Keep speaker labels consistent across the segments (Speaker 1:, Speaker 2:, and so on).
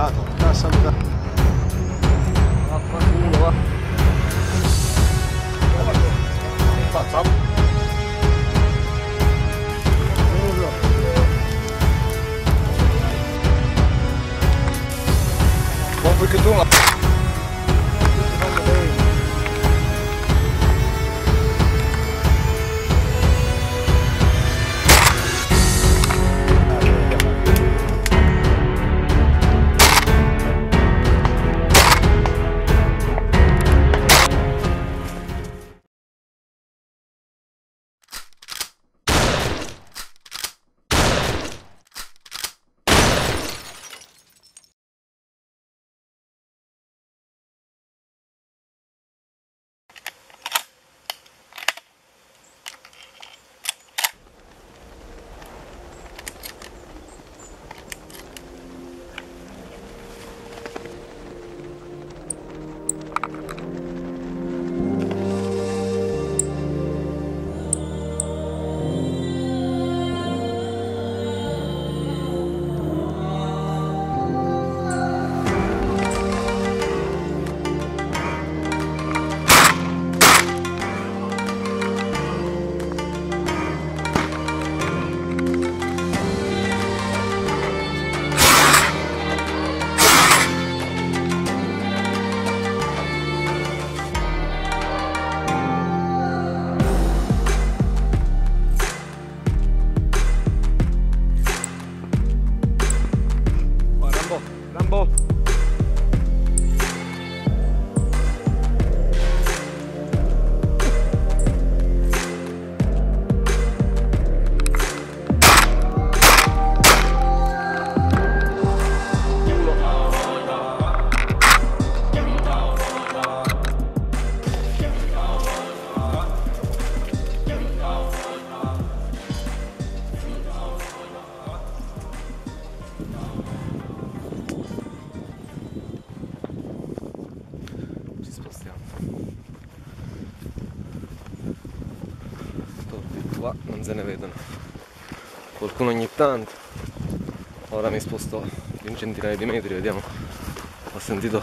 Speaker 1: ラード、プ qualcuno ogni tanto. Ora mi sposto di un centinaio di metri vediamo. Ho sentito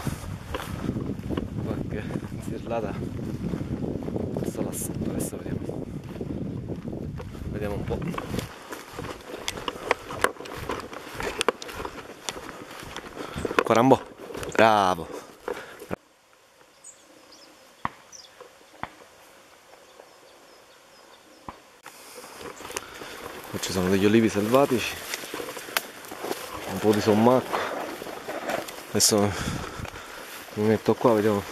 Speaker 1: qualche zirlata là sotto adesso vediamo. Vediamo un po' Quarambo bravo Qui ci degli olivi selvatici, un po' di sommacco. Adesso mi metto qua, vediamo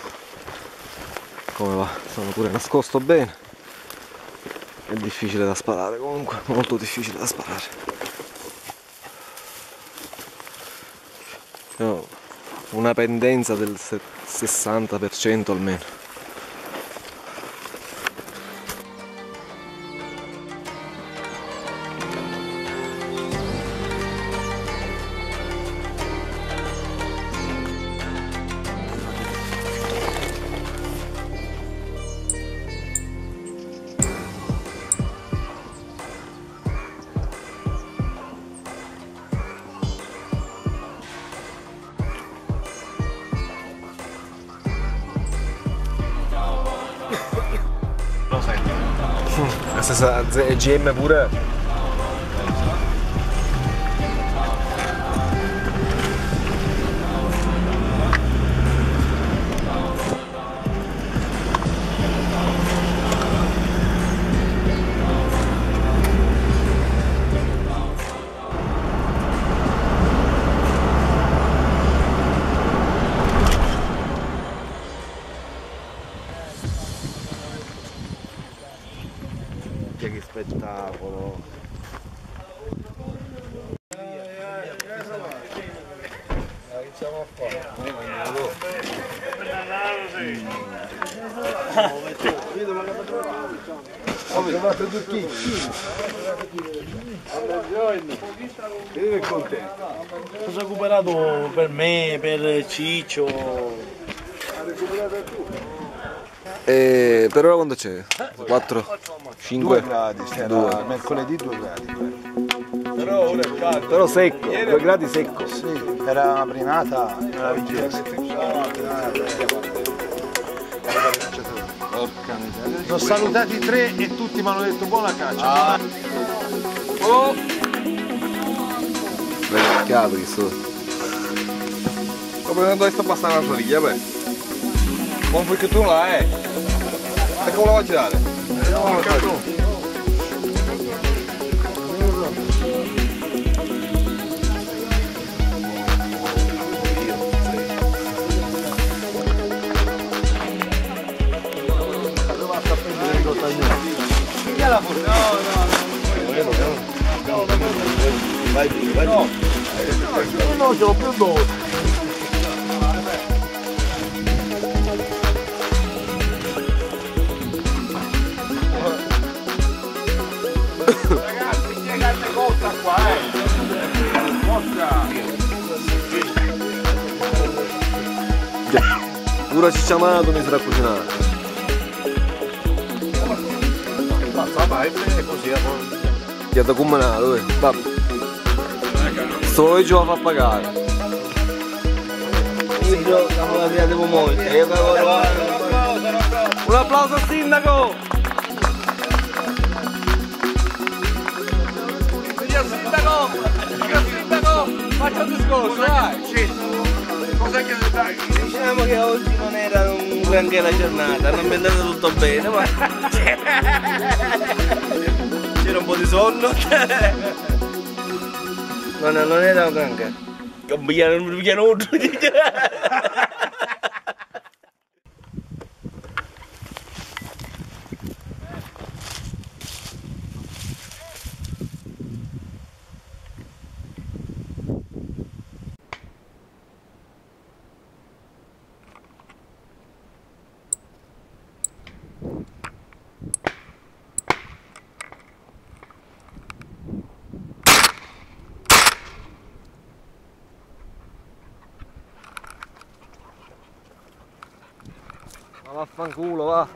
Speaker 1: come va. Sono pure nascosto bene. È difficile da sparare comunque, molto difficile da sparare. Una pendenza del se- 60% almeno.
Speaker 2: ze Edgem, mein Bruder. Ho trovato due chicchi. Io è contento.
Speaker 3: Cosa ha recuperato per me, per Ciccio?
Speaker 1: E per ora quando c'è? 4? 5?
Speaker 2: 2 gradi,
Speaker 1: Due.
Speaker 2: mercoledì 2 gradi.
Speaker 4: Però ora è caldo.
Speaker 5: Però secco, 2 gradi secco.
Speaker 2: Sì, era una primata meravigliosa. Sono salutati tre e tutti mi hanno detto buona caccia.
Speaker 5: Mercato che so.
Speaker 4: Sto prendendo questa passare la soriglia, beh. Buon perché tu là, eh. E come la vuoi girare?
Speaker 2: No, lá, Não, não, não.
Speaker 5: Não, não, não. Vai, vai. Não, não, não, perdoa. Ragazzi, spiegate cosa qua, eh! Mostra! Burası çamağa dönüyor kucuna. Weiblich
Speaker 6: Ecosierung.
Speaker 1: Ja, da kommen wir an, Bam. Só eu vou pagar.
Speaker 6: Sindaco, la via devo morire. Um aplauso,
Speaker 5: Un applauso al sindaco!
Speaker 6: Io sindaco! Io sindaco! Faccia un discorso, dai!
Speaker 4: Cos'è che dai?
Speaker 6: Diciamo che oggi non era un granché la giornata, non mi è andato tutto bene, ma c'era un po' di sonno. No, no, non era un granché. Bigliano, un bigliano 我
Speaker 5: 犯错了吧？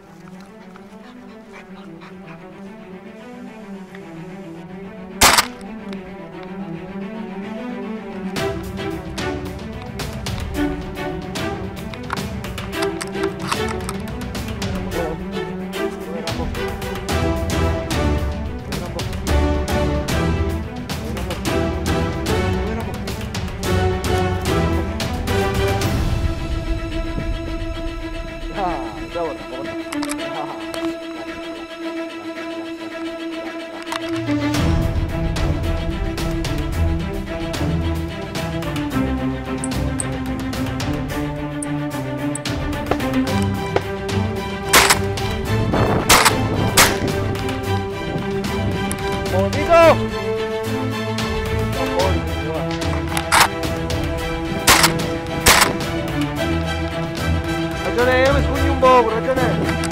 Speaker 5: Ragione, io mi spugni un poco, ragione.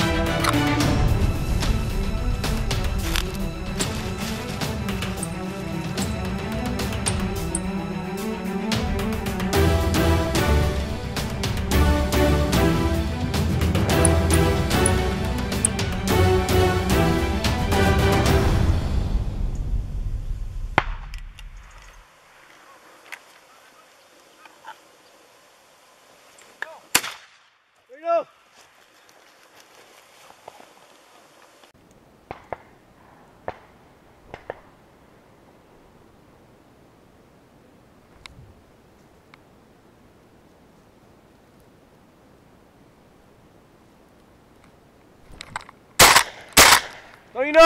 Speaker 5: Tô indo!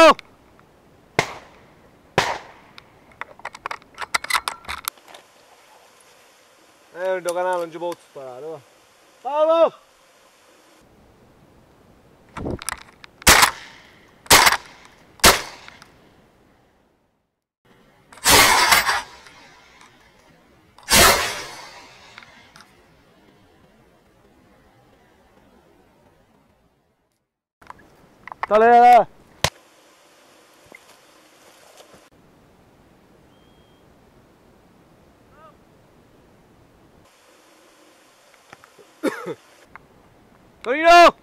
Speaker 5: É, eh, doganalon de bolts parado. Paulo! 来来来来。Torino!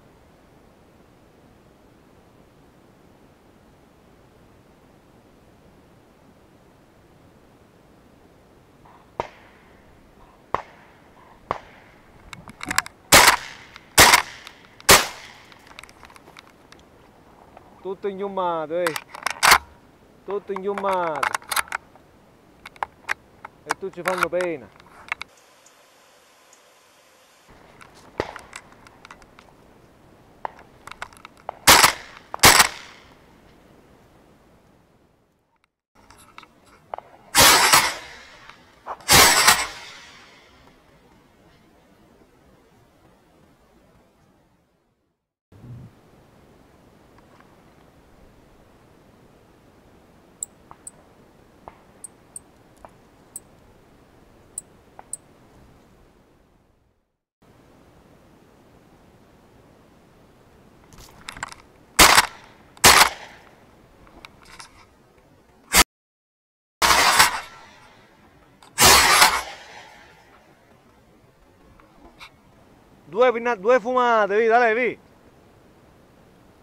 Speaker 5: Tutto inghiummato, eh. Tutto inghiummato. E tu ci fanno pena. Due, due fumate, vedi, dai, vedi.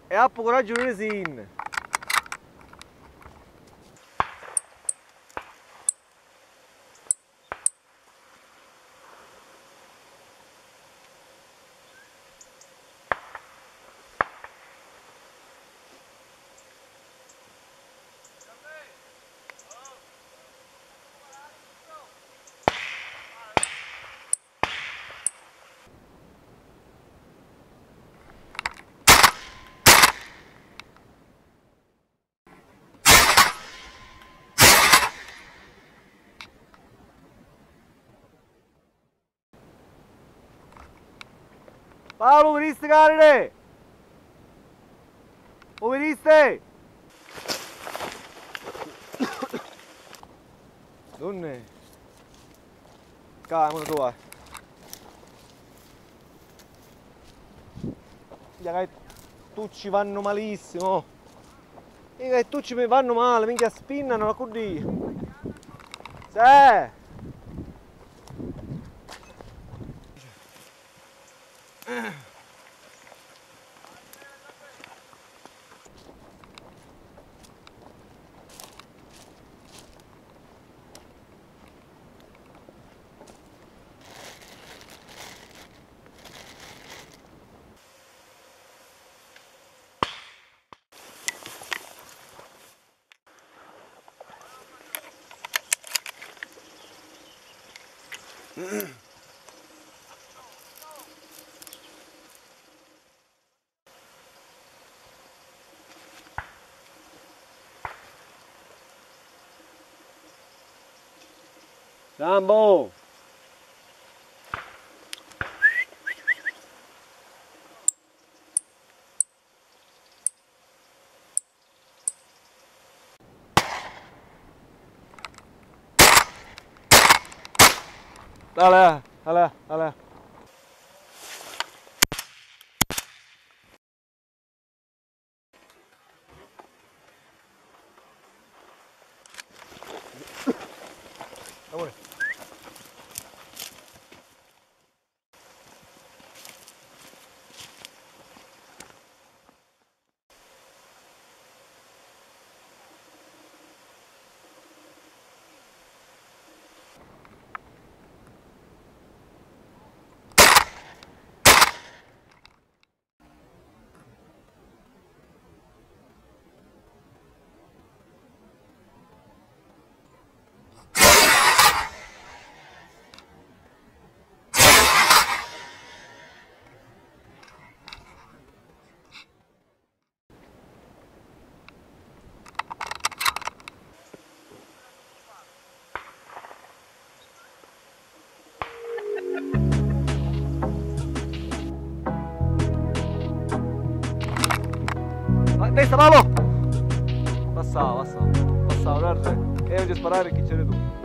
Speaker 5: E appo coraggio di Paolo, veniste carine? O veniste? Donne. Calma tua. I cartucci vanno malissimo. I cartucci mi vanno male, minchia spinnano così. Sì. ランボー。拿来拿来来。canalo! Passava, passava. Passava, era E eu disparava que tira do.